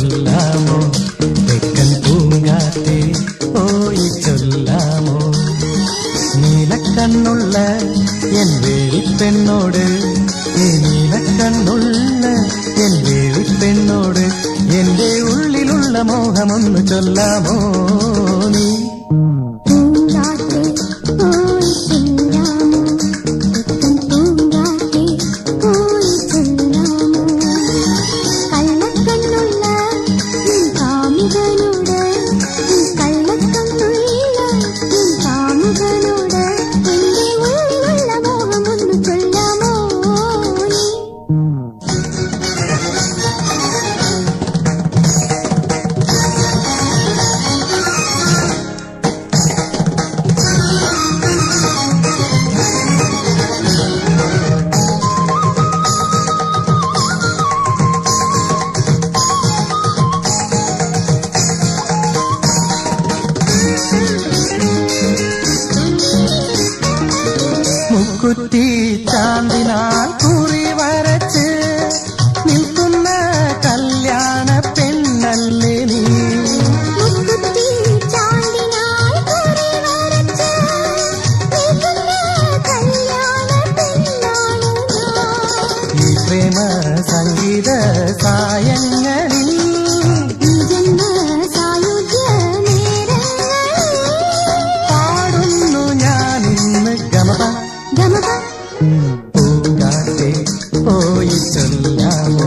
ചൊല്ലാമോ? തെക്കൻ പൂങ്കാറ്റേ പോയി ചൊല്ലാമോ? നീലക്കണ്ണുള്ള എൻ വേളിപ്പെണ്ണോട് ഈ നീലക്കണ്ണുള്ള എൻ വേളിപ്പെണ്ണോട് എന്റെ ഉള്ളിലുള്ള മോഹമൊന്ന് ചൊല്ലാമോ നീ? മുക്കുറ്റി ചാന്തിനാൽ കുറി വരച്ച് നിൽക്കുന്ന കല്യാണ പെണ്ണല്ലേ നീ? പ്രേമ സംഗീത സായങ്ങളിൽ ചൊല്ലാമോ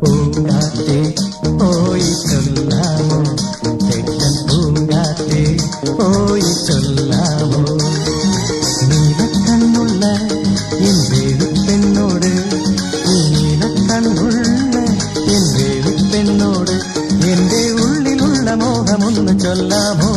பூங்காத்தே போய் சொல்லாமோ? தென்றல் பூங்காத்தே போய் சொல்லாமோ? நீலக்கண்ணுள்ள என் வேறு பெண்ணோடு நீலக்கண்ணுள்ள என் வேறு பெண்ணோடு என் உள்ளில் உள்ள மோகமுன்னு சொல்லாமோ?